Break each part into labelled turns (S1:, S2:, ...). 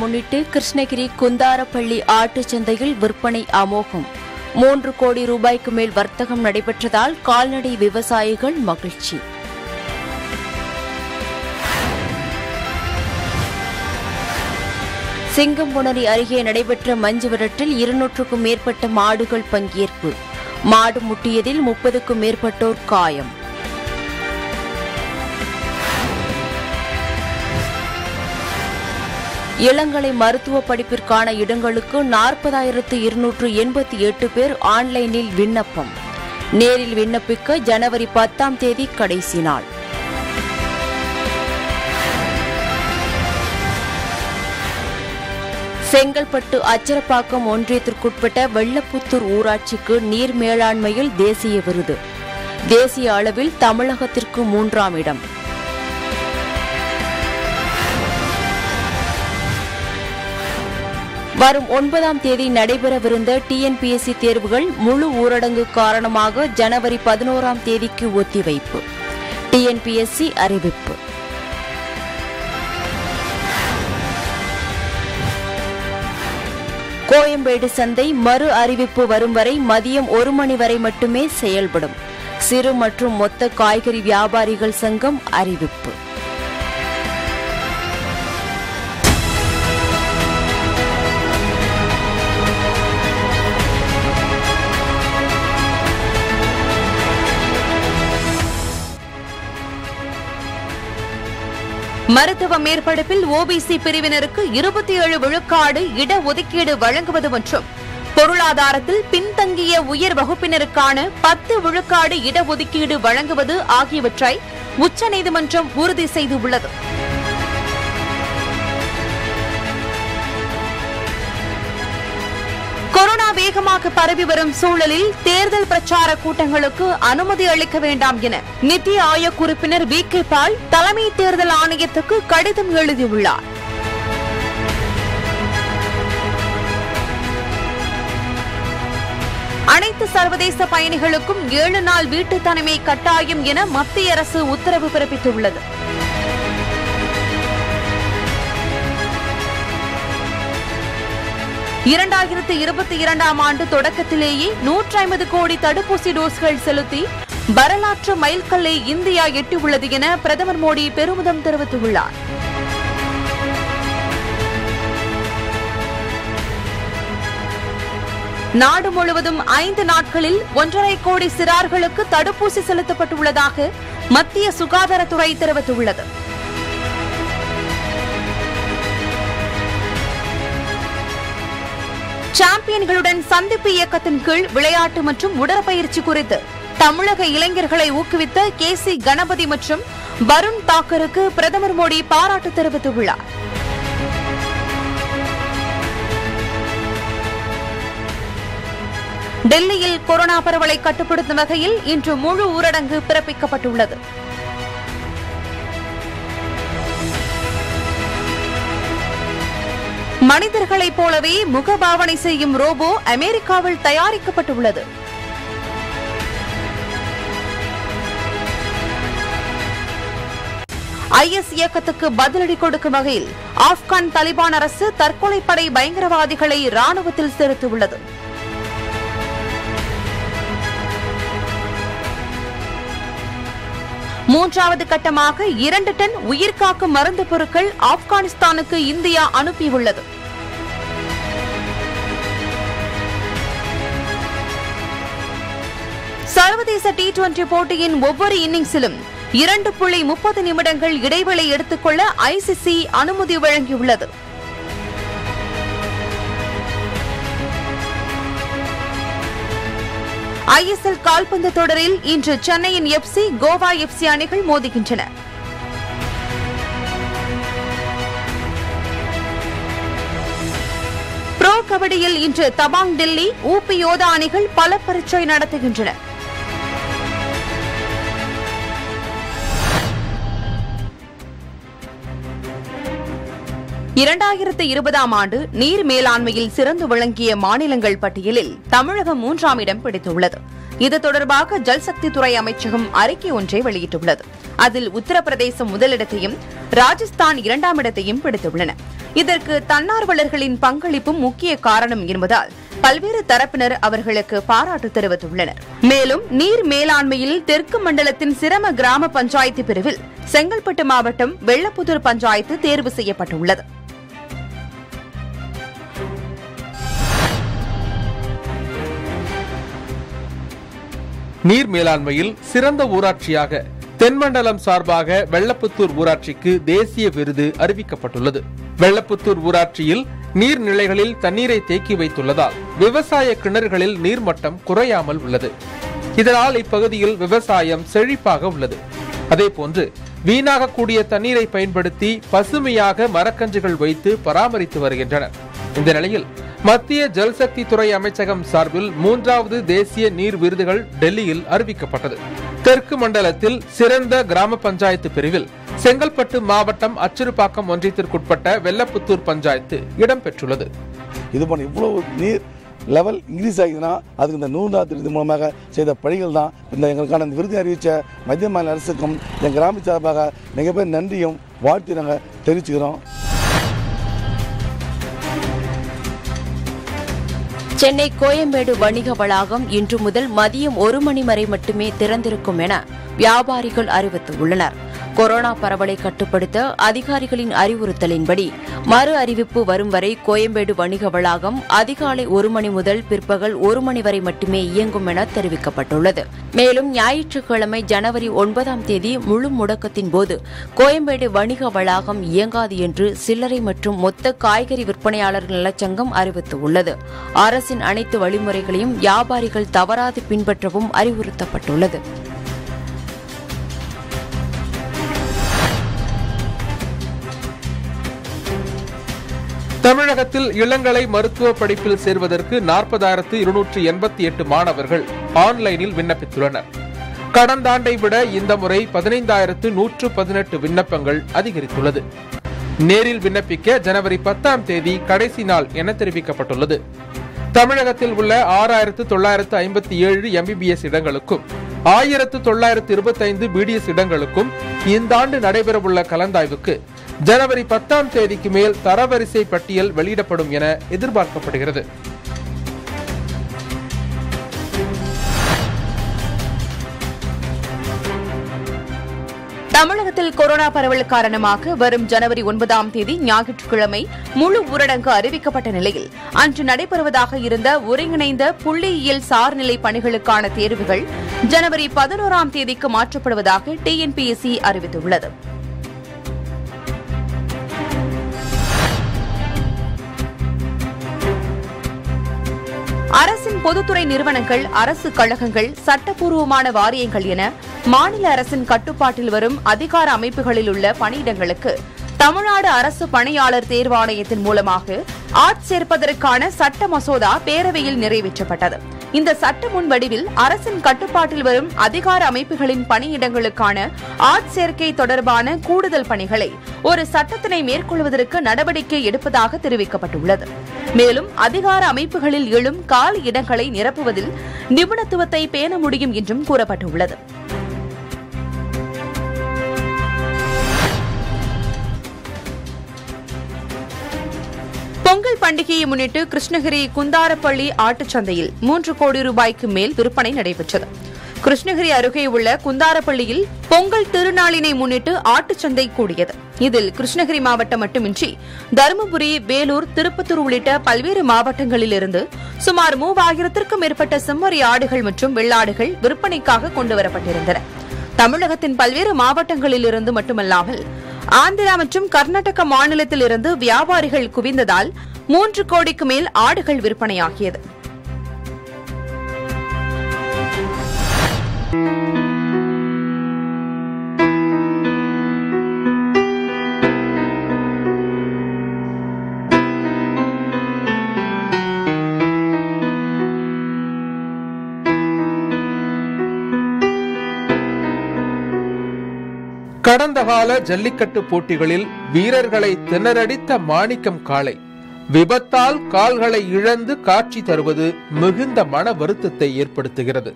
S1: முன்னிட்டு கிருஷ்ணகிரி குந்தாரப்பள்ளி ஆட்டு சந்தையில் விற்பனை அமோகம் மூன்று கோடி ரூபாய்க்கு மேல் வர்த்தகம் நடைபெற்றதால் கால்நடை விவசாயிகள் மகிழ்ச்சி சிங்கம்புணரி அருகே நடைபெற்ற மஞ்சு விரட்டில் இருநூற்றுக்கும் மேற்பட்ட மாடுகள் பங்கேற்பு மாடு முட்டியதில் முப்பதுக்கும் மேற்பட்டோர் காயம் இளங்கலை மருத்துவ படிப்பிற்கான இடங்களுக்கு நாற்பதாயிரத்து இருநூற்று எண்பத்தி எட்டு பேர் ஆன்லைனில் விண்ணப்பம் நேரில் விண்ணப்பிக்க ஜனவரி பத்தாம் தேதி கடைசி நாள் செங்கல்பட்டு அச்சரப்பாக்கம் ஒன்றியத்திற்குட்பட்ட வெள்ளப்புத்தூர் ஊராட்சிக்கு நீர் மேலாண்மையில் தேசிய விருது தேசிய அளவில் தமிழகத்திற்கு மூன்றாம் இடம் வரும் ஒன்பதாம் தேதி நடைபெறவிருந்த டிஎன்பிஎஸ்சி தேர்வுகள் முழு ஊரடங்கு காரணமாக ஜனவரி பதினோராம் தேதிக்கு ஒத்திவைப்பு டிஎன்பிஎஸ்சி அறிவிப்பு கோயம்பேடு சந்தை மறு அறிவிப்பு வரும் வரை மதியம் ஒரு மணி வரை மட்டுமே செயல்படும் சிறு மற்றும் மொத்த காய்கறி வியாபாரிகள் சங்கம் அறிவிப்பு
S2: மருத்துவ மேற்படிப்பில் ஓபிசி பிரிவினருக்கு இருபத்தி ஏழு விழுக்காடு இடஒதுக்கீடு வழங்குவது மற்றும் பொருளாதாரத்தில் பின்தங்கிய உயர் வகுப்பினருக்கான பத்து விழுக்காடு இடஒதுக்கீடு வழங்குவது ஆகியவற்றை உச்சநீதிமன்றம் உறுதி செய்துள்ளது வேகமாக பரவி வரும் சூழலில் தேர்தல் பிரச்சார கூட்டங்களுக்கு அனுமதி அளிக்க வேண்டாம் என நிதி ஆயோக் உறுப்பினர் வி கே பால் தலைமை தேர்தல் ஆணையத்துக்கு கடிதம் எழுதியுள்ளார் அனைத்து சர்வதேச பயணிகளுக்கும் ஏழு நாள் வீட்டு தனிமை கட்டாயம் என மத்திய அரசு உத்தரவு பிறப்பித்துள்ளது இரண்டாயிரத்து இருபத்தி இரண்டாம் ஆண்டு தொடக்கத்திலேயே நூற்றி ஐம்பது கோடி தடுப்பூசி டோஸ்கள் செலுத்தி வரலாற்று மைல்கல்லை இந்தியா எட்டியுள்ளது என பிரதமர் மோடி பெருமிதம் தெரிவித்துள்ளார் நாடு முழுவதும் ஐந்து நாட்களில் ஒன்றரை கோடி சிறார்களுக்கு தடுப்பூசி செலுத்தப்பட்டுள்ளதாக மத்திய சுகாதாரத்துறை தெரிவித்துள்ளது சாம்பியன்களுடன் சந்திப்பு இயக்கத்தின் கீழ் விளையாட்டு மற்றும் உடற்பயிற்சி குறித்து தமிழக இளைஞர்களை ஊக்குவித்த கே சி கணபதி மற்றும் வருண் தாக்கருக்கு பிரதமர் மோடி பாராட்டு தெரிவித்துள்ளார் டெல்லியில் கொரோனா பரவலை கட்டுப்படுத்தும் வகையில் இன்று முழு ஊரடங்கு பிறப்பிக்கப்பட்டுள்ளது மனிதர்களைப் போலவே முகபாவனை செய்யும் ரோபோ அமெரிக்காவில் தயாரிக்கப்பட்டுள்ளது ஐஎஸ் இயக்கத்துக்கு பதிலடி கொடுக்கும் வகையில் ஆப்கான் தலிபான் அரசு தற்கொலைப்படை பயங்கரவாதிகளை ராணுவத்தில் செலுத்தியுள்ளது மூன்றாவது கட்டமாக இரண்டு டன் உயிர்காக்கும் மருந்து பொருட்கள் ஆப்கானிஸ்தானுக்கு இந்தியா அனுப்பியுள்ளது சர்வதேச டி டுவெண்டி போட்டியின் ஒவ்வொரு இன்னிங்ஸிலும் இரண்டு புள்ளி முப்பது நிமிடங்கள் இடைவெளி எடுத்துக்கொள்ள ஐசிசி அனுமதி வழங்கியுள்ளது ஐ எஸ் எல் கால்பந்து தொடரில் இன்று சென்னையின் எஃப்சி கோவா எஃப்சி அணிகள் மோதுகின்றன ப்ரோ கபடியில் இன்று தபாங் டெல்லி யோதா அணிகள் பல பரீட்சை நடத்துகின்றன இரண்டாயிரத்து இருபதாம் ஆண்டு நீர் மேலாண்மையில் சிறந்து விளங்கிய மாநிலங்கள் பட்டியலில் தமிழகம் மூன்றாம் இடம் பிடித்துள்ளது இது தொடர்பாக ஜல்சக்தித்துறை அமைச்சகம் அறிக்கை ஒன்றை வெளியிட்டுள்ளது அதில் உத்தரப்பிரதேசம் முதலிடத்தையும் ராஜஸ்தான் இரண்டாம் இடத்தையும் பிடித்துள்ளன இதற்கு தன்னார்வலர்களின் பங்களிப்பும் முக்கிய காரணம் என்பதால் பல்வேறு தரப்பினர் அவர்களுக்கு பாராட்டு தெரிவித்துள்ளனர் மேலும் நீர் மேலாண்மையில் தெற்கு மண்டலத்தின் சிரம கிராம பஞ்சாயத்து பிரிவில் செங்கல்பட்டு மாவட்டம் வெள்ளப்புதூர் பஞ்சாயத்து தேர்வு செய்யப்பட்டுள்ளது
S3: நீர் மேலாண்மையில் சிறந்த ஊராட்சியாக தென்மண்டலம் சார்பாக வெள்ளப்புத்தூர் ஊராட்சிக்கு தேசிய விருது அறிவிக்கப்பட்டுள்ளது வெள்ளப்புத்தூர் ஊராட்சியில் நீர்நிலைகளில் தண்ணீரை தேக்கி வைத்துள்ளதால் விவசாய கிணறுகளில் நீர்மட்டம் குறையாமல் உள்ளது இதனால் இப்பகுதியில் விவசாயம் செழிப்பாக உள்ளது அதேபோன்று வீணாகக்கூடிய தண்ணீரை பயன்படுத்தி பசுமையாக மரக்கன்றுகள் வைத்து பராமரித்து வருகின்றனர் இந்த நிலையில் மத்திய ஜல்சக்தி துறை அமைச்சகம் சார்பில் மூன்றாவது தேசிய நீர் விருதுகள் டெல்லியில் அறிவிக்கப்பட்டது தெற்கு மண்டலத்தில் சிறந்த கிராம பஞ்சாயத்து பிரிவில் செங்கல்பட்டு மாவட்டம் அச்சிறுபாக்கம் ஒன்றியத்திற்குட்பட்ட வெள்ளப்புத்தூர் பஞ்சாயத்து இடம்பெற்றுள்ளது இது இவ்வளவு நீர் லெவல் இன்க்ரீஸ் ஆகிதுன்னா அதுக்கு இந்த நூறுநாள் நாள் திட்டத்தின் மூலமாக செய்த பணிகள் தான் இந்த எங்களுக்கான இந்த விருது அறிவித்த மத்திய மாநில அரசுக்கும் என் கிராம சார்பாக மிகப்பெரிய நன்றியும் வாழ்த்து நாங்கள் தெரிவிச்சுக்கிறோம்
S1: சென்னை கோயம்பேடு வணிக வளாகம் இன்று முதல் மதியம் ஒரு மணி வரை மட்டுமே திறந்திருக்கும் என வியாபாரிகள் அறிவித்துள்ளனா் கொரோனா பரவலை கட்டுப்படுத்த அதிகாரிகளின் அறிவுறுத்தலின்படி மறு அறிவிப்பு வரும் வரை கோயம்பேடு வணிக வளாகம் அதிகாலை ஒரு மணி முதல் பிற்பகல் ஒரு மணி வரை மட்டுமே இயங்கும் என தெரிவிக்கப்பட்டுள்ளது மேலும் ஞாயிற்றுக்கிழமை ஜனவரி ஒன்பதாம் தேதி முழு முடக்கத்தின் போது கோயம்பேடு வணிக வளாகம் இயங்காது என்று சில்லறை மற்றும் மொத்த காய்கறி விற்பனையாளர் நலச்சங்கம் அறிவித்துள்ளது அரசின் அனைத்து வழிமுறைகளையும் வியாபாரிகள் தவறாது பின்பற்றவும் அறிவுறுத்தப்பட்டுள்ளது
S3: தமிழகத்தில் இளங்கலை மருத்துவ படிப்பில் சேர்வதற்கு நாற்பதாயிரத்து இருநூற்று எண்பத்தி எட்டு மாணவர்கள் ஆன்லைனில் விண்ணப்பித்துள்ளனர் கடந்த ஆண்டை விட இந்த முறை பதினைந்தாயிரத்து நூற்று பதினெட்டு விண்ணப்பங்கள் அதிகரித்துள்ளது நேரில் விண்ணப்பிக்க ஜனவரி பத்தாம் தேதி கடைசி நாள் என தெரிவிக்கப்பட்டுள்ளது தமிழகத்தில் உள்ள ஆறாயிரத்து தொள்ளாயிரத்து ஐம்பத்தி ஏழு எம்பிபிஎஸ் இடங்களுக்கும் ஆயிரத்து தொள்ளாயிரத்து இருபத்தைந்து பிடிஎஸ் இடங்களுக்கும் இந்த ஆண்டு நடைபெறவுள்ள கலந்தாய்வுக்கு ஜனவரி பத்தாம் தேதிக்கு மேல் தரவரிசை பட்டியல் வெளியிடப்படும் என எதிர்பார்க்கப்படுகிறது
S2: தமிழகத்தில் கொரோனா பரவல் காரணமாக வரும் ஜனவரி ஒன்பதாம் தேதி ஞாயிற்றுக்கிழமை முழு ஊரடங்கு அறிவிக்கப்பட்ட நிலையில் அன்று நடைபெறுவதாக இருந்த ஒருங்கிணைந்த புள்ளியியல் சார்நிலை பணிகளுக்கான தேர்வுகள் ஜனவரி பதினோராம் தேதிக்கு மாற்றப்படுவதாக டிஎன்பிஎஸ்சி அறிவித்துள்ளது அரசின் பொதுத்துறை நிறுவனங்கள் அரசு கழகங்கள் சட்டப்பூர்வமான வாரியங்கள் என மாநில அரசின் கட்டுப்பாட்டில் வரும் அதிகார அமைப்புகளில் உள்ள பணியிடங்களுக்கு தமிழ்நாடு அரசு பணியாளர் தேர்வாணையத்தின் மூலமாக ஆட்சேர்ப்பதற்கான சட்ட மசோதா பேரவையில் நிறைவேற்றப்பட்டது இந்த சட்ட முன் வடிவில் அரசின் கட்டுப்பாட்டில் வரும் அதிகார அமைப்புகளின் பணியிடங்களுக்கான ஆட்சேர்க்கை தொடர்பான கூடுதல் பணிகளை ஒரு சட்டத்தினை மேற்கொள்வதற்கு நடவடிக்கை எடுப்பதாக தெரிவிக்கப்பட்டுள்ளது மேலும் அதிகார அமைப்புகளில் எழும் காலி இடங்களை நிரப்புவதில் நிபுணத்துவத்தை பேண முடியும் என்றும் கூறப்பட்டுள்ளது பொங்கல் பண்டிகையை முன்னிட்டு கிருஷ்ணகிரி குந்தாரப்பள்ளி ஆட்டுச்சந்தையில் மூன்று கோடி ரூபாய்க்கு மேல் விற்பனை நடைபெற்றது கிருஷ்ணகிரி அருகே உள்ள குந்தாரப்பள்ளியில் பொங்கல் திருநாளினை முன்னிட்டு ஆட்டுச்சந்தை கூடியது இதில் கிருஷ்ணகிரி மாவட்டம் மட்டுமின்றி தருமபுரி வேலூர் திருப்பத்தூர் உள்ளிட்ட பல்வேறு மாவட்டங்களிலிருந்து சுமார் மூவாயிரத்திற்கும் மேற்பட்ட செம்மறி ஆடுகள் மற்றும் வெள்ளாடுகள் விற்பனைக்காக கொண்டுவரப்பட்டிருந்தன தமிழகத்தின் பல்வேறு மாவட்டங்களிலிருந்து மட்டுமல்லாமல் ஆந்திரா மற்றும் கர்நாடக மாநிலத்திலிருந்து வியாபாரிகள் குவிந்ததால் மூன்று கோடிக்கு மேல் ஆடுகள் விற்பனையாகியது
S3: கடந்த கால ஜல்லிக்கட்டு போட்டிகளில் வீரர்களை திணறடித்த மாணிக்கம் காளை விபத்தால் கால்களை இழந்து காட்சி தருவது மிகுந்த மன வருத்தத்தை ஏற்படுத்துகிறது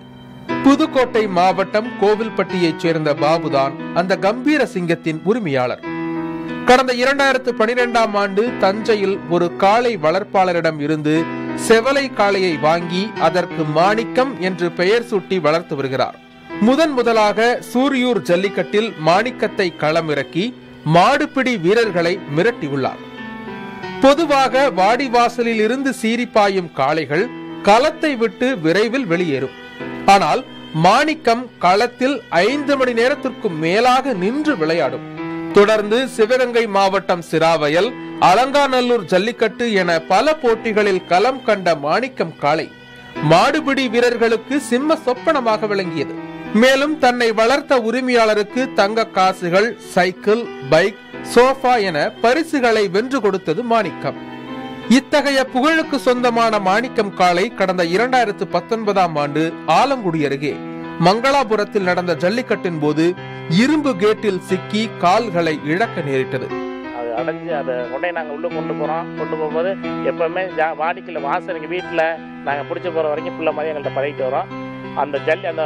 S3: புதுக்கோட்டை மாவட்டம் கோவில்பட்டியைச் சேர்ந்த பாபுதான் அந்த கம்பீர சிங்கத்தின் உரிமையாளர் கடந்த இரண்டாயிரத்து பனிரெண்டாம் ஆண்டு தஞ்சையில் ஒரு காளை வளர்ப்பாளரிடம் இருந்து செவலை காளையை வாங்கி அதற்கு மாணிக்கம் என்று பெயர் சூட்டி வளர்த்து வருகிறார் முதன் முதலாக சூரியூர் ஜல்லிக்கட்டில் மாணிக்கத்தை களமிறக்கி மாடுபிடி வீரர்களை மிரட்டியுள்ளார் பொதுவாக வாடி வாசலில் இருந்து சீரிப்பாயும் காளைகள் களத்தை விட்டு விரைவில் வெளியேறும் ஆனால் மாணிக்கம் களத்தில் ஐந்து மணி நேரத்திற்கும் மேலாக நின்று விளையாடும் தொடர்ந்து சிவகங்கை மாவட்டம் சிராவயல் அலங்காநல்லூர் ஜல்லிக்கட்டு என பல போட்டிகளில் களம் கண்ட மாணிக்கம் காளை மாடுபிடி வீரர்களுக்கு சிம்ம சொப்பனமாக விளங்கியது மேலும் தன்னை வளர்த்த உரிமையாளருக்கு தங்க காசுகள் சைக்கிள் பைக் சோஃபா என பரிசுகளை வென்று கொடுத்தது மாணிக்கம் இத்தகைய புகழுக்கு சொந்தமான மாணிக்கம் காளை கடந்த இரண்டாயிரத்து பத்தொன்பதாம் ஆண்டு ஆலங்குடி அருகே மங்களாபுரத்தில் நடந்த ஜல்லிக்கட்டின் போது இரும்பு கேட்டில் சிக்கி கால்களை இழக்க நேரிட்டது அது அடைஞ்சு அதை கொண்டே நாங்கள் உள்ளே கொண்டு போகிறோம் கொண்டு போகும்போது எப்போவுமே வாடிக்கையில்
S2: வாசல் வீட்டில் நாங்கள் பிடிச்ச போகிற வரைக்கும் பிள்ளை மாதிரி எங்கள்கிட்ட பழகிட்டு வரோம் அந்த ஜல்லி அந்த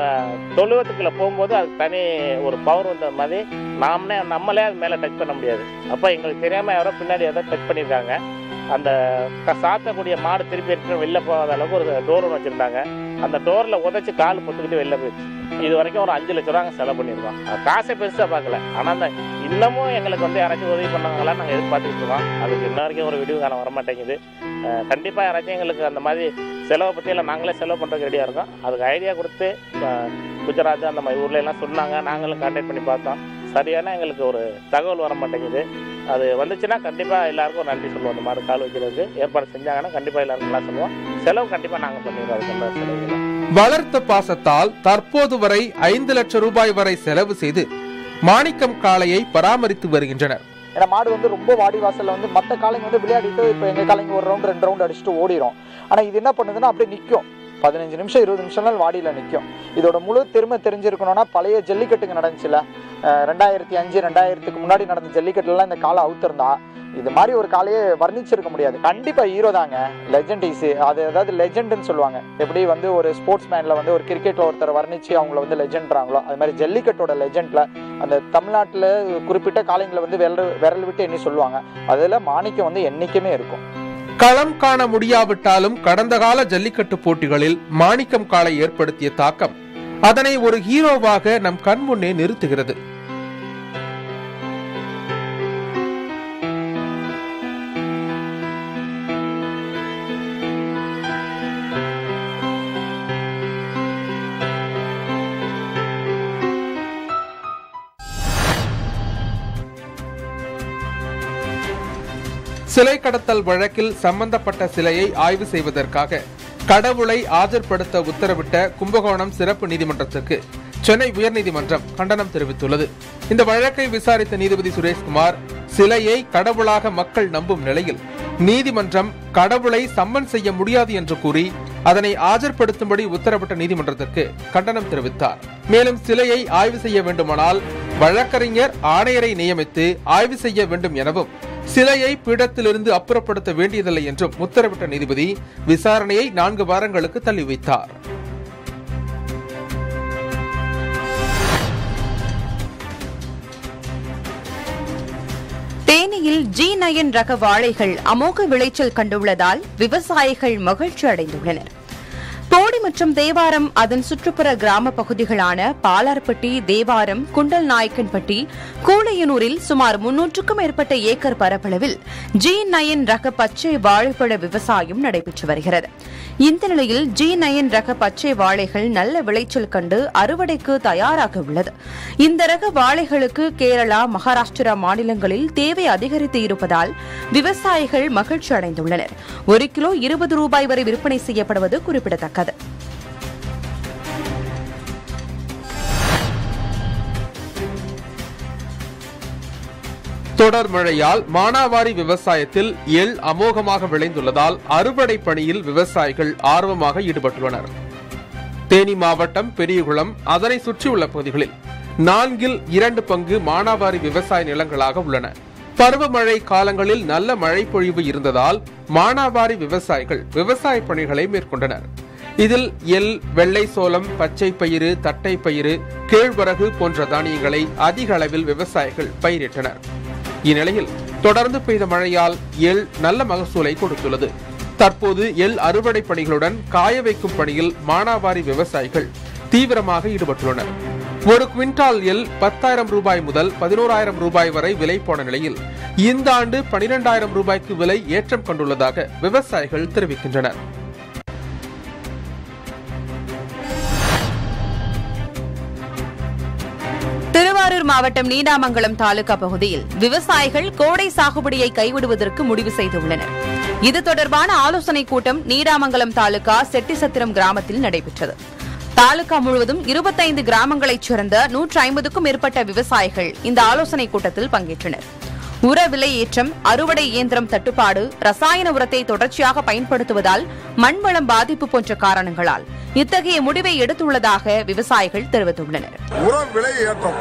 S2: தொழுவத்துக்குள்ளே
S3: போகும்போது அதுக்கு தனி ஒரு பவர் வந்த மாதிரி நாமளே நம்மளே அது மேலே டச் பண்ண முடியாது அப்போ எங்களுக்கு தெரியாமல் யாரோ பின்னாடி ஏதோ டச் பண்ணியிருக்காங்க அந்த சாத்தக்கூடிய மாடு திருப்பி
S2: எடுத்துகிட்டு வெளில போகாத அளவுக்கு ஒரு டோர் ஒன்று வச்சுருந்தாங்க அந்த டோரில் உதச்சி கால் போட்டுக்கிட்டு வெளில போயிடுச்சு இது வரைக்கும் ஒரு அஞ்சு லட்ச ரூபா செலவு பண்ணியிருக்கோம் காசை பெருசாக பார்க்கல ஆனால் அந்த இன்னமும் எங்களுக்கு வந்து யாராச்சும் உதவி பண்ணாங்களா நாங்கள் எதிர்பார்த்துட்டு இருக்கோம் அதுக்கு இன்ன வரைக்கும் ஒரு விடிவு காலம் வரமாட்டேங்குது கண்டிப்பாக யாராச்சும் எங்களுக்கு அந்த மாதிரி செலவை பற்றியெல்லாம் நாங்களே செலவு பண்ணுறதுக்கு ரெடியாக இருக்கோம் அதுக்கு ஐடியா கொடுத்து குஜராத் அந்த மாதிரி ஊர்ல எல்லாம் சொன்னாங்க நாங்களும் கான்டாக்ட் பண்ணி பார்த்தோம் சரியான எங்களுக்கு ஒரு தகவல் வர மாட்டேங்குது அது வந்துச்சுன்னா கண்டிப்பாக எல்லாருக்கும் நன்றி சொல்லுவோம் அந்த மாதிரி கால் வைக்கிறதுக்கு ஏற்பாடு செஞ்சாங்கன்னா கண்டிப்பாக எல்லாருக்கும் நல்லா சொல்லுவோம் செலவு கண்டிப்பாக நாங்கள் பண்ணிடுவோம்
S3: வளர்த்த பாசத்தால் தற்போது வரை ஐந்து லட்சம் ரூபாய் வரை செலவு செய்து மாணிக்கம் காளையை பராமரித்து வருகின்றனர் ஏன்னா
S2: மாடு வந்து ரொம்ப வாடி வாசல்ல வந்து மற்ற காலைங்க வந்து விளையாடிட்டு இப்போ எங்க காலைங்க ஒரு ரவுண்ட் ரெண்டு ரவுண்ட் அடிச்சுட்டு ஓடிடும்
S3: ஆனா இது என்ன பண்ணுதுன்னா அப்படியே நிற்கும் பதினஞ்சு நிமிஷம் இருபது நிமிஷம்லாம் வாடியில் நிற்கும் இதோட முழு திரும்ப தெரிஞ்சிருக்கணும்னா பழைய ஜல்லிக்கட்டுங்க நடந்துச்சுல ரெண்டாயிரத்தி அஞ்சு ரெண்டாயிரத்துக்கு முன்னாடி நடந்த ஜல்லிக்கட்டுலாம் இந்த காலை அவுத்திருந்தா இது மாதிரி ஒரு காலையே வர்ணிச்சிருக்க முடியாது கண்டிப்பாக ஹீரோ தாங்க லெஜண்ட் ஈஸி அது அதாவது லெஜெண்டுன்னு சொல்லுவாங்க எப்படி வந்து ஒரு ஸ்போர்ட்ஸ் மேனில் வந்து ஒரு கிரிக்கெட்டில் ஒருத்தர் வர்ணிச்சு அவங்கள வந்து லெஜெண்ட்றாங்களோ அது மாதிரி ஜல்லிக்கட்டோட லெஜெண்டில் அந்த தமிழ்நாட்டில் குறிப்பிட்ட காலங்களில் வந்து விரல் விரல் விட்டு என்ன சொல்லுவாங்க அதில் மாணிக்கம் வந்து என்றைக்குமே இருக்கும் களம் காண முடியாவிட்டாலும் கடந்த கால ஜல்லிக்கட்டு போட்டிகளில் மாணிக்கம் காலை ஏற்படுத்திய தாக்கம் அதனை ஒரு ஹீரோவாக நம் கண்முன்னே நிறுத்துகிறது சிலை கடத்தல் வழக்கில் சம்பந்தப்பட்ட சிலையை ஆய்வு செய்வதற்காக கடவுளை ஆஜர்படுத்த உத்தரவிட்ட கும்பகோணம் சிறப்பு நீதிமன்றத்திற்கு சென்னை உயர்நீதிமன்றம் கண்டனம் தெரிவித்துள்ளது இந்த வழக்கை விசாரித்த நீதிபதி சுரேஷ்குமார் சிலையை கடவுளாக மக்கள் நம்பும் நிலையில் நீதிமன்றம் கடவுளை சம்மன் செய்ய முடியாது என்று கூறி அதனை ஆஜர்படுத்தும்படி உத்தரவிட்ட நீதிமன்றத்திற்கு கண்டனம் தெரிவித்தார் மேலும் சிலையை ஆய்வு செய்ய வேண்டுமானால் வழக்கறிஞர் ஆணையரை நியமித்து ஆய்வு செய்ய வேண்டும் எனவும் சிலையை பீடத்திலிருந்து அப்புறப்படுத்த வேண்டியதில்லை என்றும் உத்தரவிட்ட நீதிபதி விசாரணையை நான்கு வாரங்களுக்கு தள்ளி வைத்தார்
S2: தேனியில் ஜி நயன் ரக வாழைகள் அமோக விளைச்சல் கண்டுள்ளதால் விவசாயிகள் மகிழ்ச்சி அடைந்துள்ளனர் மற்றும் தேவாரம் அதன் சுற்றுப்புற கிராம பகுதிகளான பாலார்பட்டி தேவாரம் குண்டல் நாயக்கன்பட்டி கூலையனூரில் சுமார் முன்னூற்றுக்கும் மேற்பட்ட ஏக்கர் பரப்பளவில் ஜி நயன் ரக பச்சை வாழைப்பழ விவசாயம் நடைபெற்று வருகிறது இந்த நிலையில் ஜி நயன் ரக பச்சை வாழைகள் நல்ல விளைச்சல் கண்டு அறுவடைக்கு தயாராக உள்ளது இந்த ரக வாழைகளுக்கு கேரளா மகாராஷ்டிரா மாநிலங்களில் தேவை அதிகரித்து இருப்பதால் விவசாயிகள் மகிழ்ச்சி அடைந்துள்ளனர் ஒரு கிலோ இருபது ரூபாய் வரை விற்பனை செய்யப்படுவது குறிப்பிடத்தக்கது
S3: தொடர் மழையால் மானாவாரி விவசாயத்தில் எள் அமோகமாக விளைந்துள்ளதால் அறுவடை பணியில் விவசாயிகள் ஆர்வமாக ஈடுபட்டுள்ளனர் தேனி மாவட்டம் பெரியகுளம் அதனை சுற்றியுள்ள பகுதிகளில் நான்கில் இரண்டு பங்கு மானாவாரி விவசாய நிலங்களாக உள்ளன பருவமழை காலங்களில் நல்ல மழை பொழிவு இருந்ததால் மானாவாரி விவசாயிகள் விவசாய பணிகளை மேற்கொண்டனர் இதில் எல் வெள்ளை சோளம் பச்சை பயிறு தட்டை பயிறு கேழ்வரகு போன்ற தானியங்களை அதிக அளவில் விவசாயிகள் பயிரிட்டனர் இந்நிலையில் தொடர்ந்து பெய்த மழையால் எள் நல்ல மகசூலை கொடுத்துள்ளது தற்போது எள் அறுவடை பணிகளுடன் காய வைக்கும் பணியில் மானாவாரி விவசாயிகள் தீவிரமாக ஈடுபட்டுள்ளனர் ஒரு குவிண்டால் எல் பத்தாயிரம் ரூபாய் முதல் பதினோராயிரம் ரூபாய் வரை விலை போன நிலையில் இந்த ஆண்டு பனிரெண்டாயிரம் ரூபாய்க்கு விலை ஏற்றம் கொண்டுள்ளதாக விவசாயிகள் தெரிவிக்கின்றனர்
S2: திருவாரூர் மாவட்டம் நீடாமங்கலம் தாலுகா பகுதியில் விவசாயிகள் கோடை சாகுபடியை கைவிடுவதற்கு முடிவு செய்துள்ளனர் இது தொடர்பான ஆலோசனைக் கூட்டம் நீடாமங்கலம் தாலுகா செட்டிசத்திரம் கிராமத்தில் நடைபெற்றது தாலுகா முழுவதும் இருபத்தைந்து கிராமங்களைச் சேர்ந்த நூற்றி ஐம்பதுக்கும் மேற்பட்ட விவசாயிகள் இந்த ஆலோசனைக் கூட்டத்தில் பங்கேற்றனா் உர விலை ஏற்றம் அறுவடை இயந்திரம் தட்டுப்பாடு ரசாயன உரத்தை தொடர்ச்சியாக பயன்படுத்துவதால் மண்வளம் பாதிப்பு போன்ற காரணங்களால் இத்தகைய முடிவை எடுத்துள்ளதாக விவசாயிகள் தெரிவித்துள்ளனர்
S4: உர விலை ஏற்றம்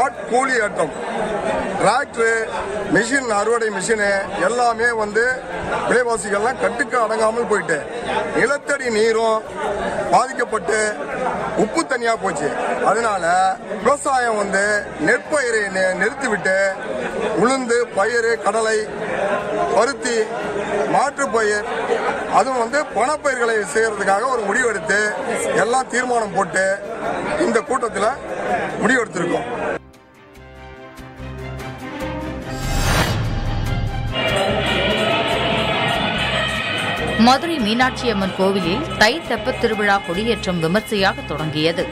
S4: ஆட்கூலி ஏற்றம் டிராக்டர்
S3: மிஷின் அறுவடை மிஷினு எல்லாமே வந்து விலைவாசிகள்லாம் கட்டுக்கு அடங்காமல் போயிட்டு நிலத்தடி நீரும் பாதிக்கப்பட்டு உப்பு தனியா போச்சு அதனால விவசாயம் வந்து நெற்பயிரை நிறுத்திவிட்டு உளுந்து பயிர் கடலை பருத்தி மாற்றுப்பயிர் அதுவும் வந்து பணப்பயிர்களை செய்யறதுக்காக ஒரு முடிவெடுத்து எல்லாம் தீர்மானம் போட்டு இந்த கூட்டத்தில் முடிவெடுத்திருக்கோம்
S1: மதுரை மீனாட்சி அம்மன் கோவிலில் தை தெப்ப திருவிழா கொடியேற்றம் விமர்சையாக தொடங்கியது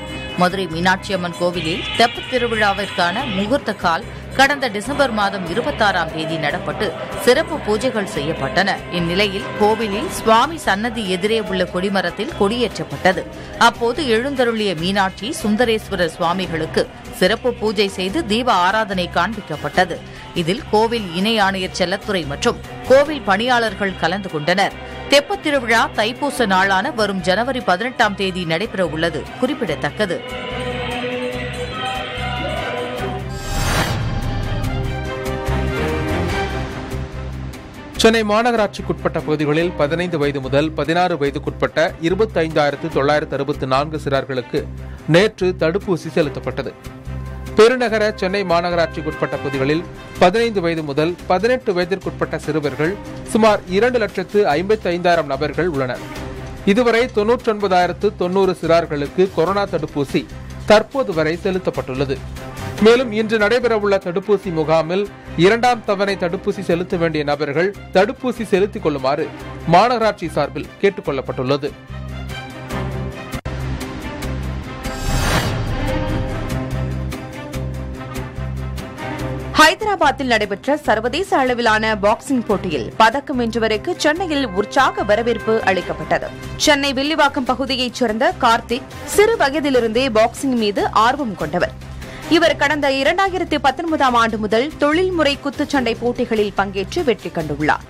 S1: மதுரை மீனாட்சி
S2: அம்மன் கோவிலில் தெப்பத் திருவிழாவிற்கான முகூர்த்த கால் கடந்த டிசம்பர் மாதம் இருபத்தாறாம் தேதி நடப்பட்டு சிறப்பு பூஜைகள் செய்யப்பட்டன இந்நிலையில் கோவிலில் சுவாமி சன்னதி எதிரே உள்ள கொடிமரத்தில் கொடியேற்றப்பட்டது அப்போது எழுந்தருளிய மீனாட்சி சுந்தரேஸ்வரர் சுவாமிகளுக்கு சிறப்பு பூஜை செய்து தீப ஆராதனை காண்பிக்கப்பட்டது இதில் கோவில் இணை ஆணையர் செல்லத்துறை மற்றும் கோவில் பணியாளர்கள் கலந்து கொண்டனர் தெப்பத் திருவிழா தைப்பூச நாளான வரும் ஜனவரி பதினெட்டாம் தேதி நடைபெற உள்ளது குறிப்பிடத்தக்கது
S3: சென்னை மாநகராட்சிக்குட்பட்ட பகுதிகளில் பதினைந்து வயது முதல் பதினாறு வயதுக்குட்பட்ட இருபத்தைந்தாயிரத்து தொள்ளாயிரத்து அறுபத்தி நான்கு சிறார்களுக்கு நேற்று தடுப்பூசி செலுத்தப்பட்டது பெருநகர சென்னை மாநகராட்சிக்குட்பட்ட பகுதிகளில் பதினைந்து வயது முதல் பதினெட்டு வயதிற்குட்பட்ட சிறுவர்கள் சுமார் இரண்டு லட்சத்து ஐம்பத்தி ஐந்தாயிரம் நபர்கள் உள்ளனர் இதுவரை தொன்னூற்றொன்பதாயிரத்து தொன்னூறு சிறார்களுக்கு கொரோனா தடுப்பூசி தற்போது வரை செலுத்தப்பட்டுள்ளது மேலும் இன்று நடைபெறவுள்ள தடுப்பூசி முகாமில் இரண்டாம் தவணை தடுப்பூசி செலுத்த வேண்டிய நபர்கள் தடுப்பூசி செலுத்திக் கொள்ளுமாறு மாநகராட்சி சார்பில் கேட்டுக் கொள்ளப்பட்டுள்ளது
S2: ஹைதராபாத்தில் நடைபெற்ற சர்வதேச அளவிலான பாக்ஸிங் போட்டியில் பதக்கம் வென்றவருக்கு சென்னையில் உற்சாக வரவேற்பு அளிக்கப்பட்டது சென்னை வில்லிவாக்கம் பகுதியைச் சேர்ந்த கார்த்திக் சிறு வயதிலிருந்தே பாக்ஸிங் மீது ஆர்வம் கொண்டவர் இவர் கடந்த இரண்டாயிரத்தி பத்தொன்பதாம் ஆண்டு முதல் தொழில்முறை குத்துச்சண்டை போட்டிகளில் பங்கேற்று வெற்றி கண்டுள்ளார்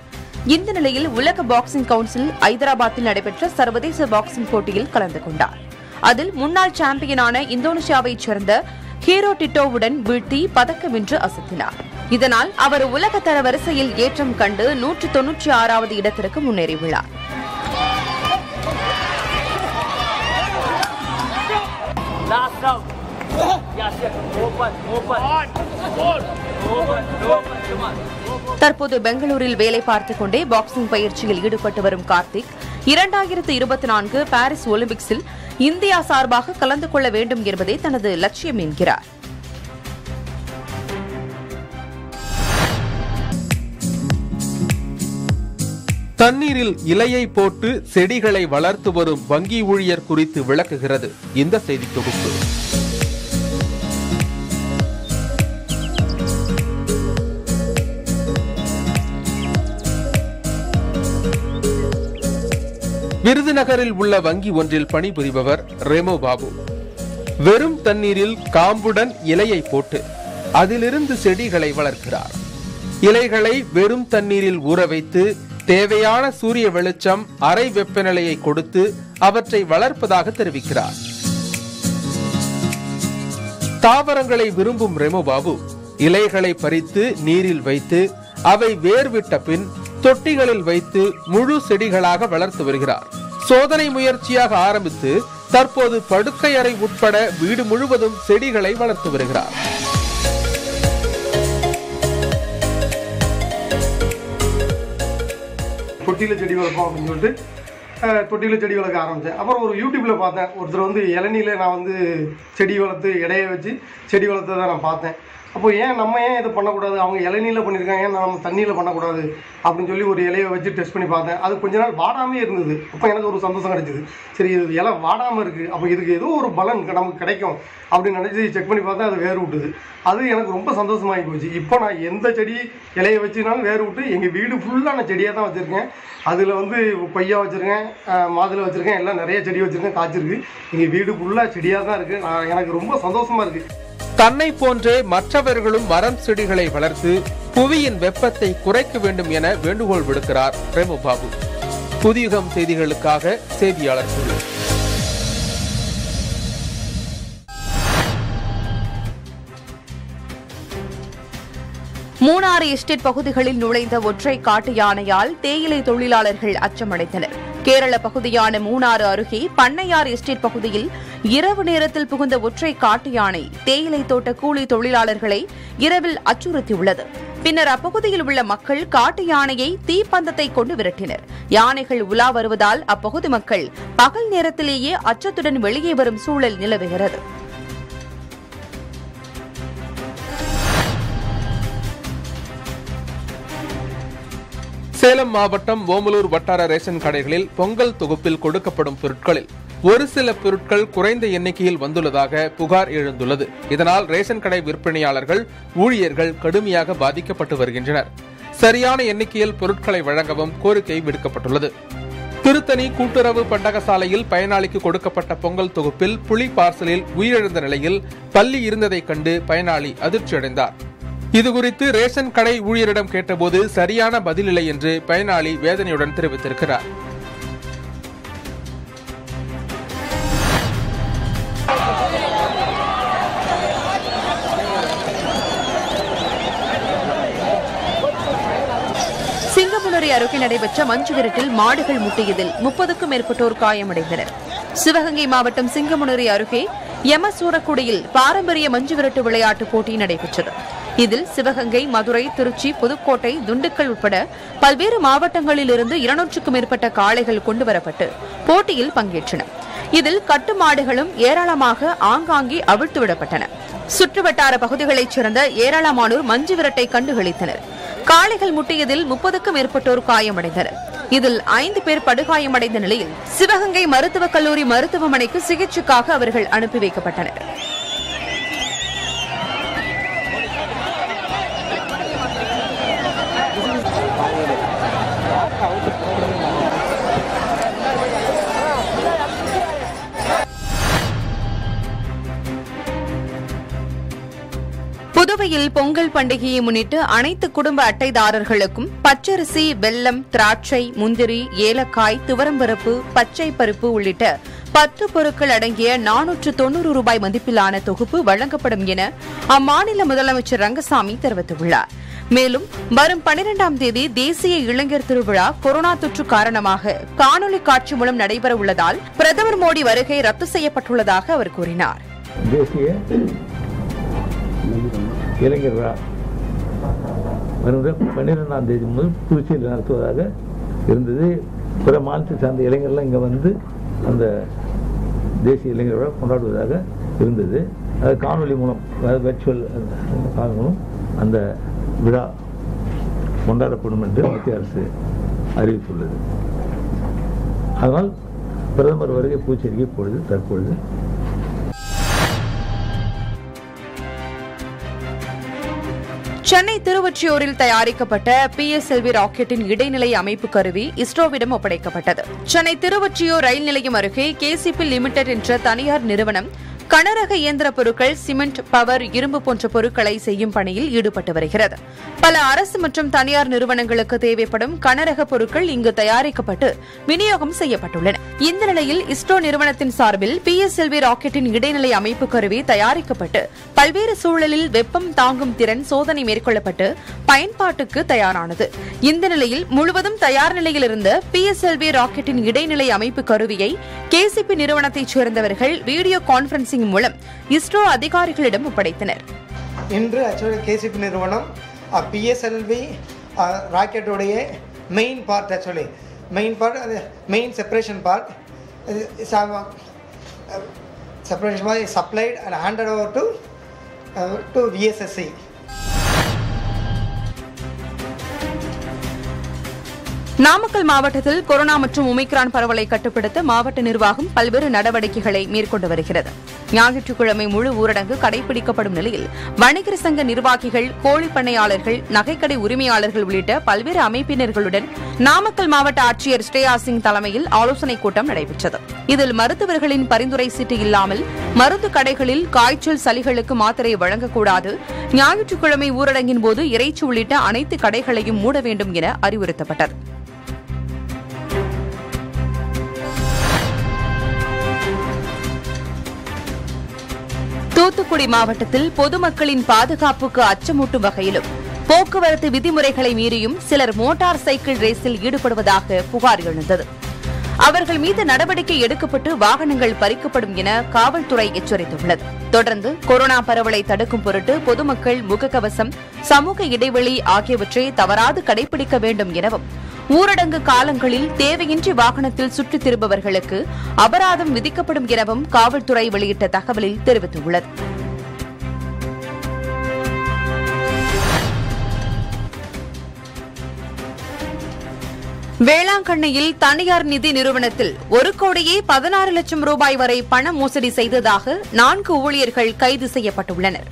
S2: இந்த நிலையில் உலக பாக்ஸிங் கவுன்சில் ஐதராபாத்தில் நடைபெற்ற சர்வதேச பாக்ஸிங் போட்டியில் கலந்து கொண்டார் அதில் முன்னாள் சாம்பியனான இந்தோனேஷியாவைச் சேர்ந்த ஹீரோ டிட்டோவுடன் வீழ்த்தி பதக்கம் வென்று அசத்தினார் இதனால் அவர் தர வரிசையில் ஏற்றம் கண்டு நூற்று தொன்னூற்றி ஆறாவது இடத்திற்கு முன்னேறியுள்ளார் Last round. தற்போது பெங்களூரில் வேலை பார்த்துக் கொண்டே பாக்ஸிங் பயிற்சியில் ஈடுபட்டு வரும் கார்த்திக் இரண்டாயிரத்து இருபத்தி நான்கு பாரிஸ் ஒலிம்பிக்ஸில் இந்தியா சார்பாக கலந்து கொள்ள வேண்டும் என்பதே தனது லட்சியம் என்கிறார்
S3: தண்ணீரில் இலையை போட்டு செடிகளை வளர்த்து வரும் வங்கி ஊழியர் குறித்து விளக்குகிறது இந்த செய்தி தொகுப்பு விஜயநகரில் உள்ள வங்கி ஒன்றில் பணிபுரிபவர் ரெமோ பாபு வெறும் தண்ணீரில் காம்புடன் இலையை போட்டு அதிலிருந்து செடிகளை வளர்க்கிறார் இலைகளை வெறும் தண்ணீரில் ஊற வைத்து தேவையான சூரிய வெளிச்சம் அரை வெப்பநிலையை கொடுத்து அவற்றை வளர்ப்பதாக தெரிவிக்கிறார் தாவரங்களை விரும்பும் ரெமோ பாபு இலைகளை பறித்து நீரில் வைத்து அவை வேர்விட்ட பின் தொட்டிகளில் வைத்து முழு செடிகளாக வளர்த்து வருகிறார் சோதனை முயற்சியாக ஆரம்பித்து தற்போது படுக்கை அறை உட்பட வீடு முழுவதும் செடிகளை வளர்த்து வருகிறார் தொட்டியில் செடி வளர்ப்போம் அப்படின்னு சொல்லிட்டு தொட்டியில் செடி வளர்க்க ஆரம்பிச்சேன் அப்புறம் ஒரு யூடியூப்ல பார்த்தேன் ஒருத்தர் வந்து இளநில நான் வந்து செடி வளர்த்து இடைய வச்சு செடி வளர்த்ததை நான் பார்த்தேன் அப்போ ஏன் நம்ம ஏன் இதை பண்ணக்கூடாது அவங்க இளநீல பண்ணியிருக்காங்க ஏன் நம்ம தண்ணியில் பண்ணக்கூடாது அப்படின்னு சொல்லி ஒரு இலையை வச்சு டெஸ்ட் பண்ணி பார்த்தேன் அது கொஞ்ச நாள் வாடாமே இருந்தது அப்போ எனக்கு ஒரு சந்தோஷம் கிடைச்சிது சரி இது இலை வாடாமல் இருக்குது அப்போ இதுக்கு ஏதோ ஒரு பலன் நமக்கு கிடைக்கும் அப்படின்னு நினச்சி செக் பண்ணி பார்த்தா அது வேறு விட்டுது அது எனக்கு ரொம்ப சந்தோஷமாகி போச்சு இப்போ நான் எந்த செடி இலையை வச்சுனாலும் வேறு விட்டு எங்கள் வீடு ஃபுல்லான செடியாக தான் வச்சுருக்கேன் அதில் வந்து கொய்யா வச்சுருக்கேன் மாதுளை வச்சுருக்கேன் எல்லாம் நிறைய செடி வச்சுருக்கேன் காய்ச்சிருக்கு எங்கள் வீடு ஃபுல்லாக செடியாக தான் இருக்குது நான் எனக்கு ரொம்ப சந்தோஷமாக இருக்குது தன்னை போன்றே மற்றவர்களும் மரம் செடிகளை வளர்த்து புவியின் வெப்பத்தை குறைக்க வேண்டும் என வேண்டுகோள் விடுக்கிறார் பாபு புதியுகம் செய்திகளுக்காக செய்தியாளர் குழு
S2: மூணாறு எஸ்டேட் பகுதிகளில் நுழைந்த ஒற்றை காட்டு யானையால் தேயிலை தொழிலாளர்கள் அச்சமடைந்தனர் கேரள பகுதியான மூணாறு அருகே பண்ணையார் எஸ்டேட் பகுதியில் இரவு நேரத்தில் புகுந்த ஒற்றை காட்டு யானை தேயிலை தோட்ட கூலி தொழிலாளர்களை இரவில் அச்சுறுத்தியுள்ளது பின்னர் அப்பகுதியில் உள்ள மக்கள் காட்டு யானையை தீப்பந்தத்தை கொண்டு விரட்டினர் யானைகள் உலா வருவதால் அப்பகுதி மக்கள் பகல் நேரத்திலேயே அச்சத்துடன் வெளியே வரும் சூழல் நிலவுகிறது
S3: சேலம் மாவட்டம் ஓமலூர் வட்டார ரேஷன் கடைகளில் பொங்கல் தொகுப்பில் கொடுக்கப்படும் பொருட்களில் ஒரு சில பொருட்கள் குறைந்த எண்ணிக்கையில் வந்துள்ளதாக புகார் எழுந்துள்ளது இதனால் ரேஷன் கடை விற்பனையாளர்கள் ஊழியர்கள் கடுமையாக பாதிக்கப்பட்டு வருகின்றனர் சரியான எண்ணிக்கையில் பொருட்களை வழங்கவும் கோரிக்கை விடுக்கப்பட்டுள்ளது திருத்தணி கூட்டுறவு பண்டக சாலையில் பயனாளிக்கு கொடுக்கப்பட்ட பொங்கல் தொகுப்பில் புலி பார்சலில் உயிரிழந்த நிலையில் பள்ளி இருந்ததைக் கண்டு பயனாளி அதிர்ச்சியடைந்தார் இது குறித்து ரேஷன் கடை ஊழியரிடம் கேட்டபோது சரியான பதில் இல்லை என்று பயனாளி வேதனையுடன் தெரிவித்திருக்கிறார்
S2: சிங்கமுனரி அருகே நடைபெற்ற மஞ்சு விரட்டில் மாடுகள் முட்டியதில் முப்பதுக்கும் மேற்பட்டோர் காயமடைந்தனர் சிவகங்கை மாவட்டம் சிங்கமுனரி அருகே யமசூரக்குடியில் பாரம்பரிய மஞ்சு விரட்டு விளையாட்டுப் போட்டி நடைபெற்றது இதில் சிவகங்கை மதுரை திருச்சி புதுக்கோட்டை துண்டுக்கல் உட்பட பல்வேறு மாவட்டங்களிலிருந்து இருநூற்றுக்கும் மேற்பட்ட காளைகள் கொண்டுவரப்பட்டு போட்டியில் பங்கேற்றன இதில் கட்டுமாடுகளும் ஏராளமாக ஆங்காங்கே அவிழ்த்துவிடப்பட்டன சுற்றுவட்டார பகுதிகளைச் சேர்ந்த ஏராளமானோர் மஞ்சு விரட்டை கண்டுகளித்தனர் காளைகள் முட்டியதில் முப்பதுக்கும் மேற்பட்டோர் காயமடைந்தனர் இதில் ஐந்து பேர் படுகாயமடைந்த நிலையில் சிவகங்கை மருத்துவக் கல்லூரி மருத்துவமனைக்கு சிகிச்சைக்காக அவர்கள் அனுப்பி வைக்கப்பட்டனர் மதுரையில் பொங்கல் பண்டிகையை முன்னிட்டு அனைத்து குடும்ப அட்டைதாரர்களுக்கும் பச்சரிசி வெல்லம் திராட்சை முந்திரி ஏலக்காய் துவரம்பருப்பு பச்சை பருப்பு உள்ளிட்ட பத்து பொருட்கள் அடங்கிய நானூற்று தொன்னூறு ரூபாய் மதிப்பிலான தொகுப்பு வழங்கப்படும் என அம்மாநில முதலமைச்சர் ரங்கசாமி தெரிவித்துள்ளார் மேலும் வரும் பனிரெண்டாம் தேதி தேசிய இளைஞர் திருவிழா கொரோனா தொற்று காரணமாக காணொலி காட்சி மூலம் நடைபெற உள்ளதால் பிரதமர் மோடி வருகை ரத்து செய்யப்பட்டுள்ளதாக அவர் கூறினார்
S4: இளைஞர் விழா
S3: பன்னிரெண்டாம் தேதி முதல் திருச்சியில் நடத்துவதாக இருந்தது பிற மாநிலத்தை சார்ந்த இளைஞர்கள்லாம் இங்கே வந்து அந்த தேசிய இளைஞர் விழா கொண்டாடுவதாக இருந்தது அது காணொலி மூலம் அதாவது வெர்ச்சுவல் காணொலி மூலம் அந்த விழா கொண்டாடப்படும் என்று மத்திய அரசு அறிவித்துள்ளது அதனால் பிரதமர் வருகை பூச்செரிக்கை பொழுது தற்பொழுது
S2: சென்னை திருவொற்றியூரில் தயாரிக்கப்பட்ட பி எஸ் எல்வி ராக்கெட்டின் இடைநிலை அமைப்பு கருவி இஸ்ரோவிடம் ஒப்படைக்கப்பட்டது சென்னை திருவொற்றியூர் ரயில் நிலையம் அருகே கேசிபி லிமிடெட் என்ற தனியார் நிறுவனம் கனரக இயந்திர பொருட்கள் சிமெண்ட் பவர் இரும்பு போன்ற பொருட்களை செய்யும் பணியில் ஈடுபட்டு வருகிறது பல அரசு மற்றும் தனியார் நிறுவனங்களுக்கு தேவைப்படும் கனரக பொருட்கள் இங்கு தயாரிக்கப்பட்டு விநியோகம் செய்யப்பட்டுள்ளன இந்த நிலையில் இஸ்ரோ நிறுவனத்தின் சார்பில் பி எஸ் எல்வி ராக்கெட்டின் இடைநிலை அமைப்பு கருவி தயாரிக்கப்பட்டு பல்வேறு சூழலில் வெப்பம் தாங்கும் திறன் சோதனை மேற்கொள்ளப்பட்டு பயன்பாட்டுக்கு தயாரானது இந்த நிலையில் முழுவதும் தயார் நிலையில் இருந்த பி எஸ் எல்வி ராக்கெட்டின் இடைநிலை அமைப்பு கருவியை கேசிபி நிறுவனத்தைச் சேர்ந்தவர்கள் வீடியோ கான்பரன்சிங் சிங் மூலம் இஸ்ரோ அதிகாரிகளிடம் ஒப்படைத்தனர்
S3: இன்று ஆக்சுவலாக கேசிபி நிறுவனம் பிஎஸ்எல்வி
S2: ராக்கெட்டுடைய main part actually main part அது main separation part
S3: separation part supplied and handed over to to VSSC
S2: Namakkal மாவட்டத்தில் கொரோனா மற்றும் ஒமிக்ரான் பரவலை கட்டுப்படுத்த மாவட்ட நிர்வாகம் பல்வேறு நடவடிக்கைகளை மேற்கொண்டு வருகிறது ஞாயிற்றுக்கிழமை முழு ஊரடங்கு கடைபிடிக்கப்படும் நிலையில் வணிகர் சங்க நிர்வாகிகள் கோழி பண்ணையாளர்கள் நகைக்கடை உரிமையாளர்கள் உள்ளிட்ட பல்வேறு அமைப்பினர்களுடன் நாமக்கல் மாவட்ட ஆட்சியர் ஸ்ரேயா சிங் தலைமையில் ஆலோசனைக் கூட்டம் நடைபெற்றது இதில் மருத்துவர்களின் பரிந்துரை சீட்டு இல்லாமல் மருந்து கடைகளில் காய்ச்சல் சளிகளுக்கு மாத்திரை வழங்கக்கூடாது ஞாயிற்றுக்கிழமை ஊரடங்கின் போது இறைச்சி உள்ளிட்ட அனைத்து கடைகளையும் மூட வேண்டும் என அறிவுறுத்தப்பட்டது தூத்துக்குடி மாவட்டத்தில் பொதுமக்களின் பாதுகாப்புக்கு அச்சமூட்டும் வகையிலும் போக்குவரத்து விதிமுறைகளை மீறியும் சிலர் மோட்டார் சைக்கிள் ரேஸில் ஈடுபடுவதாக புகார் எழுந்தது அவர்கள் மீது நடவடிக்கை எடுக்கப்பட்டு வாகனங்கள் பறிக்கப்படும் என காவல்துறை எச்சரித்துள்ளது தொடர்ந்து கொரோனா பரவலை தடுக்கும் பொருட்டு பொதுமக்கள் முகக்கவசம் சமூக இடைவெளி ஆகியவற்றை தவறாது கடைபிடிக்க வேண்டும் எனவும் ஊரடங்கு காலங்களில் தேவையின்றி வாகனத்தில் சுற்றித் திரும்பவர்களுக்கு அபராதம் விதிக்கப்படும் எனவும் காவல்துறை வெளியிட்ட தகவலில் தெரிவித்துள்ளது வேளாங்கண்ணியில் தனியார் நிதி நிறுவனத்தில் ஒரு கோடியே பதினாறு லட்சம் ரூபாய் வரை பண மோசடி செய்ததாக நான்கு ஊழியர்கள் கைது செய்யப்பட்டுள்ளனா்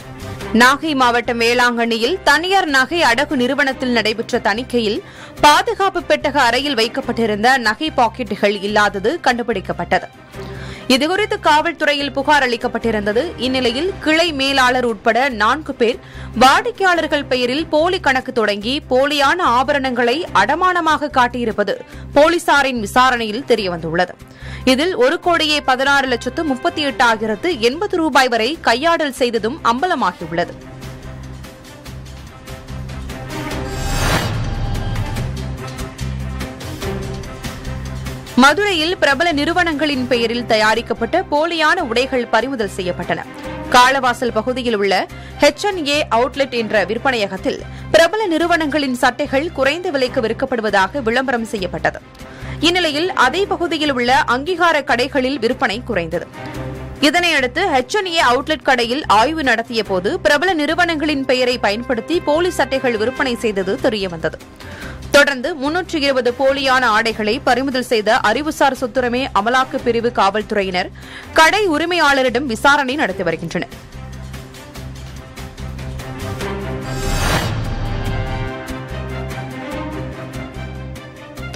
S2: நாகை மாவட்டம் வேளாங்கண்ணியில் தனியார் நகை அடகு நிறுவனத்தில் நடைபெற்ற தணிக்கையில் பாதுகாப்பு பெட்டக அறையில் வைக்கப்பட்டிருந்த நகை பாக்கெட்டுகள் இல்லாதது கண்டுபிடிக்கப்பட்டது இதுகுறித்து காவல்துறையில் புகார் அளிக்கப்பட்டிருந்தது இந்நிலையில் கிளை மேலாளர் உட்பட நான்கு பேர் வாடிக்கையாளர்கள் பெயரில் போலி கணக்கு தொடங்கி போலியான ஆபரணங்களை அடமானமாக காட்டியிருப்பது போலீசாரின் விசாரணையில் தெரியவந்துள்ளது இதில் ஒரு கோடியே பதினாறு லட்சத்து முப்பத்தி எட்டு ஆயிரத்து எண்பது ரூபாய் வரை கையாடல் செய்ததும் அம்பலமாகியுள்ளது மதுரையில் பிரபல நிறுவனங்களின் பெயரில் தயாரிக்கப்பட்ட போலியான உடைகள் பறிமுதல் செய்யப்பட்டன காளவாசல் பகுதியில் உள்ள ஹெச் என் ஏ அவுட்லெட் என்ற விற்பனையகத்தில் பிரபல நிறுவனங்களின் சட்டைகள் குறைந்த விலைக்கு விற்கப்படுவதாக விளம்பரம் செய்யப்பட்டது இந்நிலையில் அதே பகுதியில் உள்ள அங்கீகார கடைகளில் விற்பனை குறைந்தது இதனையடுத்து ஹெச் என் ஏ அவுட்லெட் கடையில் ஆய்வு நடத்திய போது பிரபல நிறுவனங்களின் பெயரை பயன்படுத்தி போலி சட்டைகள் விற்பனை செய்தது தெரியவந்தது தொடர்ந்து முன்னூற்றி இருபது போலியான ஆடைகளை பறிமுதல் செய்த அறிவுசார் சொத்துரிமை அமலாக்கப் பிரிவு காவல்துறையினர் கடை உரிமையாளரிடம் விசாரணை நடத்தி வருகின்றனர்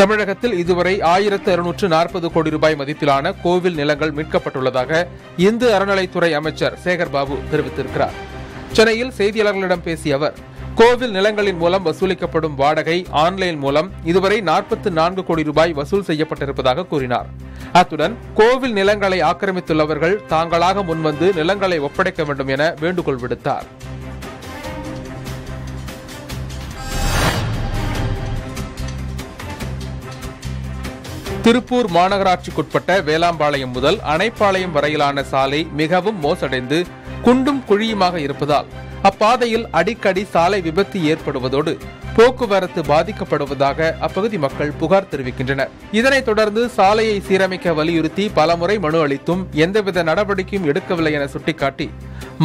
S3: தமிழகத்தில் இதுவரை ஆயிரத்து அறுநூற்று நாற்பது கோடி ரூபாய் மதிப்பிலான கோவில் நிலங்கள் மீட்கப்பட்டுள்ளதாக இந்து அறநிலைத்துறை அமைச்சர் சேகர்பாபு தெரிவித்திருக்கிறார் சென்னையில் செய்தியாளர்களிடம் பேசிய அவர் கோவில் நிலங்களின் மூலம் வசூலிக்கப்படும் வாடகை ஆன்லைன் மூலம் இதுவரை நாற்பத்தி நான்கு கோடி ரூபாய் வசூல் செய்யப்பட்டிருப்பதாக கூறினார் அத்துடன் கோவில் நிலங்களை ஆக்கிரமித்துள்ளவர்கள் தாங்களாக முன்வந்து நிலங்களை ஒப்படைக்க வேண்டும் என வேண்டுகோள் விடுத்தார் திருப்பூர் மாநகராட்சிக்குட்பட்ட வேளாம்பாளையம் முதல் அணைப்பாளையம் வரையிலான சாலை மிகவும் மோசடைந்து குண்டும் குழியுமாக இருப்பதால் அப்பாதையில் அடிக்கடி சாலை விபத்து ஏற்படுவதோடு போக்குவரத்து பாதிக்கப்படுவதாக அப்பகுதி மக்கள் புகார் தெரிவிக்கின்றனர் இதனைத் தொடர்ந்து சாலையை சீரமைக்க வலியுறுத்தி பலமுறை மனு அளித்தும் எந்தவித நடவடிக்கையும் எடுக்கவில்லை என சுட்டிக்காட்டி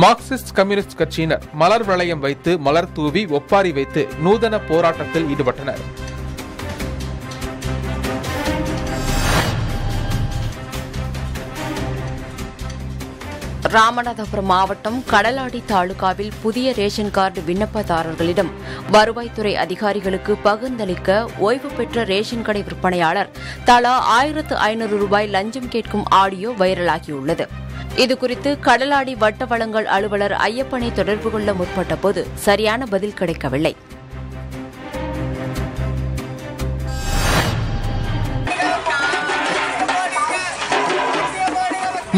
S3: மார்க்சிஸ்ட் கம்யூனிஸ்ட் கட்சியினர் மலர் வளையம் வைத்து மலர் தூவி ஒப்பாரி வைத்து நூதன போராட்டத்தில் ஈடுபட்டனர்
S1: ராமநாதபுரம் மாவட்டம் கடலாடி தாலுகாவில் புதிய ரேஷன் கார்டு விண்ணப்பதாரர்களிடம் வருவாய்த்துறை அதிகாரிகளுக்கு பகிர்ந்தளிக்க ஓய்வு பெற்ற ரேஷன் கடை விற்பனையாளர் தலா ஆயிரத்து ஐநூறு ரூபாய் லஞ்சம் கேட்கும் ஆடியோ வைரலாகியுள்ளது இதுகுறித்து கடலாடி வட்ட வளங்கள் அலுவலர் ஐயப்பனை தொடர்பு கொள்ள முற்பட்டபோது சரியான பதில் கிடைக்கவில்லை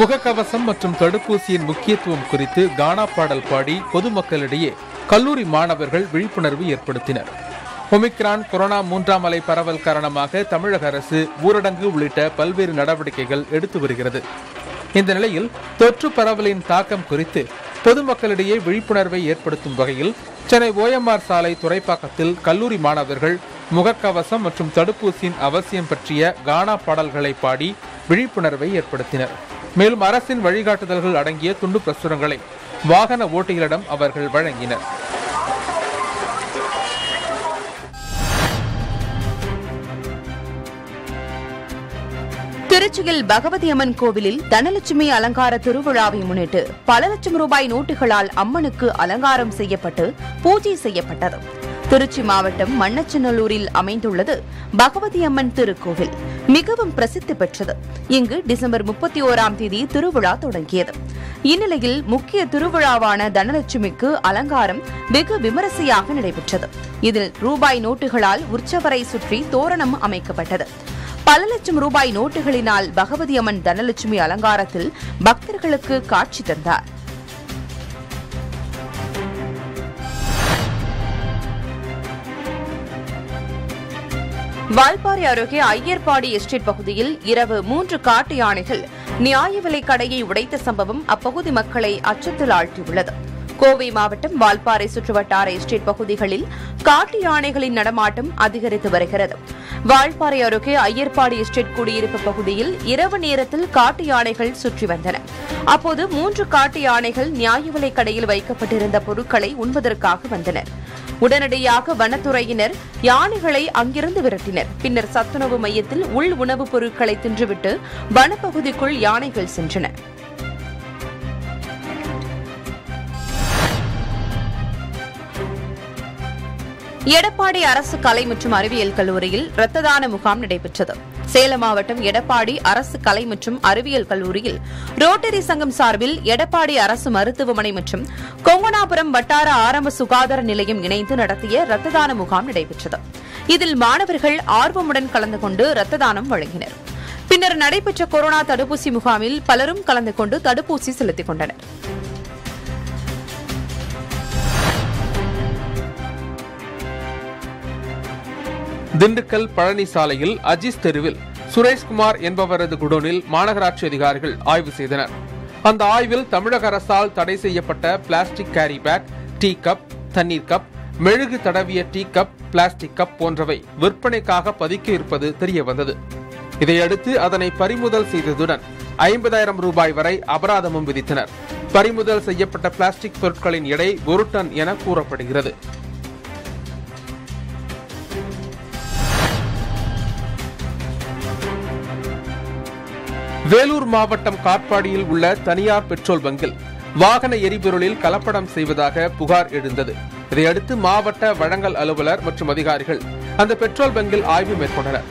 S3: முகக்கவசம் மற்றும் தடுப்பூசியின் முக்கியத்துவம் குறித்து கானா பாடல் பாடி பொதுமக்களிடையே கல்லூரி மாணவர்கள் விழிப்புணர்வு ஏற்படுத்தினர் ஒமிக்ரான் கொரோனா மூன்றாம் அலை பரவல் காரணமாக தமிழக அரசு ஊரடங்கு உள்ளிட்ட பல்வேறு நடவடிக்கைகள் எடுத்து வருகிறது இந்த நிலையில் தொற்று பரவலின் தாக்கம் குறித்து பொதுமக்களிடையே விழிப்புணர்வை ஏற்படுத்தும் வகையில் சென்னை ஓஎம்ஆர் சாலை துறைப்பாக்கத்தில் கல்லூரி மாணவர்கள் முகக்கவசம் மற்றும் தடுப்பூசியின் அவசியம் பற்றிய கானா பாடல்களை பாடி விழிப்புணர்வை ஏற்படுத்தினர் மேலும் அரசின் வழிகாட்டுதல்கள் அடங்கிய துண்டு பிரசுரங்களை வாகன ஓட்டிகளிடம் அவர்கள் வழங்கினர்
S2: திருச்சியில் பகவதி அம்மன் கோவிலில் தனலட்சுமி அலங்கார திருவிழாவை முன்னிட்டு பல லட்சம் ரூபாய் நோட்டுகளால் அம்மனுக்கு அலங்காரம் செய்யப்பட்டு பூஜை செய்யப்பட்டது திருச்சி மாவட்டம் மண்ணச்சநல்லூரில் அமைந்துள்ளது பகவதி அம்மன் திருக்கோவில் மிகவும் பிரசித்தி பெற்றது இங்கு டிசம்பர் முப்பத்தி ஓராம் தேதி திருவிழா தொடங்கியது இந்நிலையில் முக்கிய திருவிழாவான தனலட்சுமிக்கு அலங்காரம் வெகு விமரிசையாக நடைபெற்றது இதில் ரூபாய் நோட்டுகளால் உற்சவரை சுற்றி தோரணம் அமைக்கப்பட்டது பல லட்சம் ரூபாய் நோட்டுகளினால் பகவதி அம்மன் தனலட்சுமி அலங்காரத்தில் பக்தர்களுக்கு காட்சி தந்தார் வால்பாறை அருகே ஐயர்பாடி எஸ்டேட் பகுதியில் இரவு மூன்று காட்டு யானைகள் நியாய விலை கடையை உடைத்த சம்பவம் அப்பகுதி மக்களை அச்சத்தில் ஆழ்த்தியுள்ளது கோவை மாவட்டம் வால்பாறை சுற்றுவட்டார எஸ்டேட் பகுதிகளில் காட்டு யானைகளின் நடமாட்டம் அதிகரித்து வருகிறது வால்பாறை அருகே ஐயர்பாடி எஸ்டேட் குடியிருப்பு பகுதியில் இரவு நேரத்தில் காட்டு யானைகள் சுற்றி வந்தன அப்போது மூன்று காட்டு யானைகள் நியாய விலை கடையில் வைக்கப்பட்டிருந்த பொருட்களை உண்பதற்காக வந்தனா் உடனடியாக வனத்துறையினர் யானைகளை அங்கிருந்து விரட்டினர் பின்னர் சத்துணவு மையத்தில் உள் உணவுப் பொருட்களை தின்றுவிட்டு வனப்பகுதிக்குள் யானைகள் சென்றன எடப்பாடி அரசு கலை மற்றும் அறிவியல் கல்லூரியில் இரத்த தான முகாம் நடைபெற்றது சேலம் மாவட்டம் எடப்பாடி அரசு கலை மற்றும் அறிவியல் கல்லூரியில் ரோட்டரி சங்கம் சார்பில் எடப்பாடி அரசு மருத்துவமனை மற்றும் கொங்கனாபுரம் வட்டார ஆரம்ப சுகாதார நிலையம் இணைந்து நடத்திய இரத்த தான முகாம் நடைபெற்றது இதில் மாணவர்கள் ஆர்வமுடன் கலந்து கொண்டு இரத்த தானம் வழங்கினர் பின்னர் நடைபெற்ற கொரோனா தடுப்பூசி முகாமில் பலரும் கலந்து கொண்டு தடுப்பூசி செலுத்திக் கொண்டனா்
S3: திண்டுக்கல் பழனி சாலையில் அஜிஸ் தெருவில் சுரேஷ்குமார் என்பவரது குடோனில் மாநகராட்சி அதிகாரிகள் ஆய்வு செய்தனர் அந்த ஆய்வில் தமிழக அரசால் தடை செய்யப்பட்ட plastic carry bag tea cup தண்ணீர் கப் மெழுகு தடவிய டீ கப் பிளாஸ்டிக் கப் போன்றவை விற்பனைக்காக பதுக்கி இருப்பது தெரிய வந்தது இதையடுத்து அதனை பறிமுதல் செய்ததுடன் ஐம்பதாயிரம் ரூபாய் வரை அபராதமும் விதித்தனர் பறிமுதல் செய்யப்பட்ட பிளாஸ்டிக் பொருட்களின் எடை ஒரு டன் என கூறப்படுகிறது வேலூர் மாவட்டம் காட்பாடியில் உள்ள தனியார் பெட்ரோல் பங்கில் வாகன எரிபொருளில் கலப்படம் செய்வதாக புகார் எழுந்தது இதையடுத்து மாவட்ட வழங்கல் அலுவலர் மற்றும் அதிகாரிகள் அந்த பெட்ரோல் பங்கில் ஆய்வு மேற்கொண்டனர்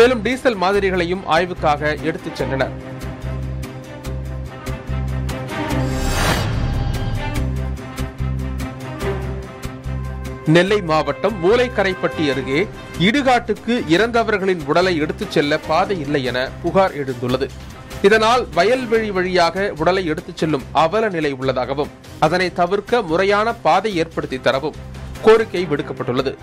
S3: மேலும் டீசல் மாதிரிகளையும் ஆய்வுக்காக எடுத்துச் சென்றனர் நெல்லை மாவட்டம் மூளைக்கரைப்பட்டி அருகே இடுகாட்டுக்கு இறந்தவர்களின் உடலை எடுத்துச் செல்ல பாதை இல்லை என புகார் எழுந்துள்ளது இதனால் வயல்வெளி வழியாக உடலை எடுத்துச் செல்லும் அவல நிலை உள்ளதாகவும் அதனை தவிர்க்க முறையான பாதை ஏற்படுத்தி தரவும் கோரிக்கை விடுக்கப்பட்டுள்ளது